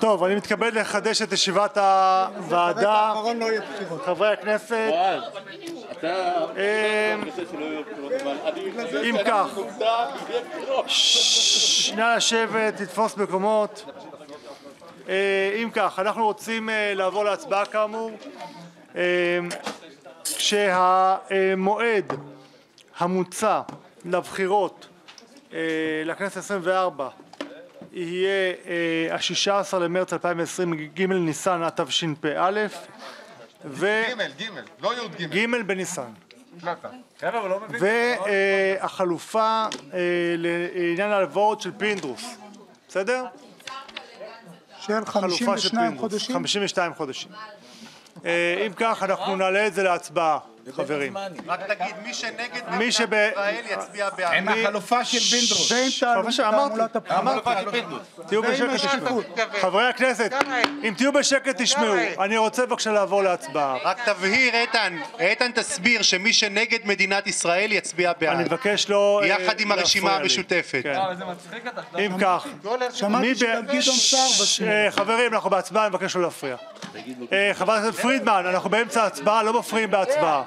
טוב, אני מתכבד לחדש את ישיבת הוועדה. לא. חברי הכנסת. אה. אם כך, נא לשבת, לתפוס מקומות. אה, אם כך, אנחנו רוצים אה, לעבור להצבעה כאמור, אה, כשהמועד המוצע לבחירות אה, לכנסת העשרים-וארבע יהיה אה, ה-16 למרץ 2020, ג' ניסן התשפ"א, לא י"ג. ג' בניסן. החלטת. והחלופה אה, לעניין ההלוואות של פינדרוס, בסדר? של חלופה של 52 פינדרוס, חודשים. 52 חודשים. אה, אם כך, אנחנו נעלה את זה להצבעה, מי שנגד מי מדינת שב- ישראל יצביע בעד. עם החלופה של פינדרוס. ואין חלופה של- אמרתי, תעמולת הבחירות. תהיו בשקט תשמעו. חברי הכנסת, אם תהיו בשקט תשמעו. אני רוצה בבקשה לעבור להצבעה. רק תבהיר, איתן, איתן תסביר שמי שנגד מדינת ישראל יצביע אני בעד. מבקש לא... יחד עם הרשימה. המשותפת. כן. אם כך, מי שמעתי שגם ב- גדעון סער ש- בשמאל. אה, חברים, אנחנו בהצבעה, אני מבקש לא להפריע. אה, חברת הכנסת פרידמן, אנחנו באמצע ההצבעה, לא לא לא הצבעה.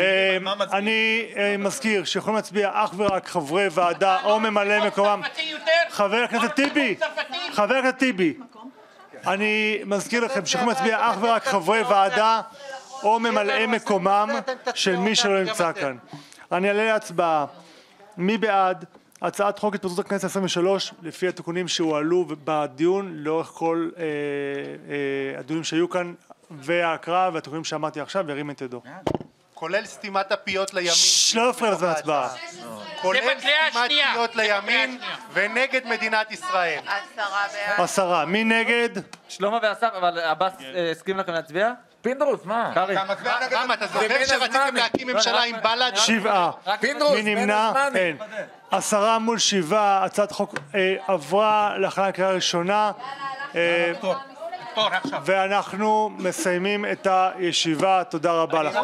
אה, אני מזכיר שיכולים להצביע אך ורק חברי ועדה או ממלא מקומם. חבר הכנסת טיבי, חבר הכנסת טיבי, אני מזכיר לכם שיכולים להצביע אך ורק חברי ועדה או ממלאי מקומם של מי שלא נמצא כאן. הצעת חוק התפזרות הכנסת העשרים ושלוש לפי התיקונים שהועלו בדיון לאורך כל אה, אה, הדיונים שהיו כאן וההקראה והתיקונים שאמרתי עכשיו ירים את ידו. כולל סתימת הפיות לימין. ששש, לא להפריע בזמן ההצבעה. כולל בקריאה סתימת השנייה. פיות לימין ונגד מדינת ישראל. עשרה בעד. עשרה. מי נגד? פינדרוס, מה? קרעי. רם, אתה זוכר שרציתם. להקים ממשלה עם בל"ד? שבעה. פינדרוס, מי נמנע? אין. עשרה מול שבעה, הצעת החוק אה, עברה להכנה לקריאה ראשונה. ואנחנו מסיימים את הישיבה, תודה רבה לכם.